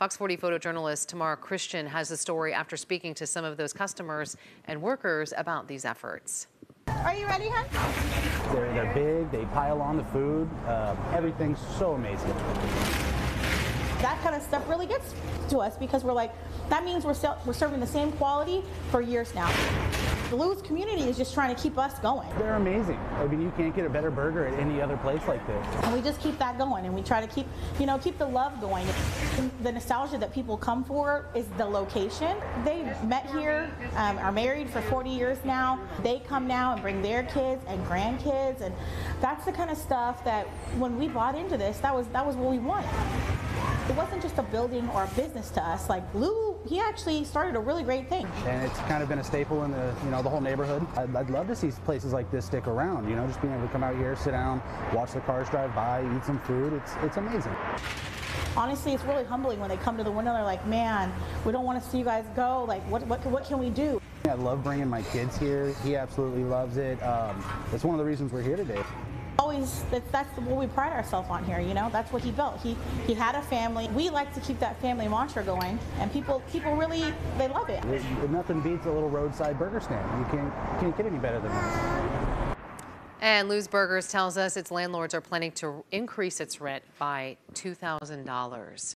Fox 40 photojournalist Tamara Christian has the story after speaking to some of those customers and workers about these efforts. Are you ready, hon? They're, they're big, they pile on the food. Uh, everything's so amazing. That kind of stuff really gets to us because we're like, that means we're, sell- we're serving the same quality for years now. The Lou's community is just trying to keep us going. They're amazing. I mean, you can't get a better burger at any other place like this. And we just keep that going and we try to keep, you know, keep the love going. The nostalgia that people come for is the location. They met here, um, are married for 40 years now. They come now and bring their kids and grandkids and that's the kind of stuff that when we bought into this, that was that was what we wanted. It wasn't just a building or a business to us. Like Lou, he actually started a really great thing. And it's kind of been a staple in the, you know, the whole neighborhood. I'd, I'd love to see places like this stick around, you know, just being able to come out here, sit down, watch the cars drive by, eat some food. It's, it's amazing. Honestly, it's really humbling when they come to the window. They're like, "Man, we don't want to see you guys go. Like, what what what can we do?" I love bringing my kids here. He absolutely loves it. Um, it's one of the reasons we're here today. Always, that's, that's what we pride ourselves on here. You know, that's what he built. He he had a family. We like to keep that family mantra going, and people people really they love it. It- nothing beats a little roadside burger stand. You can't, can't get any better than that. And Lou's Burgers tells us its landlords are planning to increase its rent by $2,000.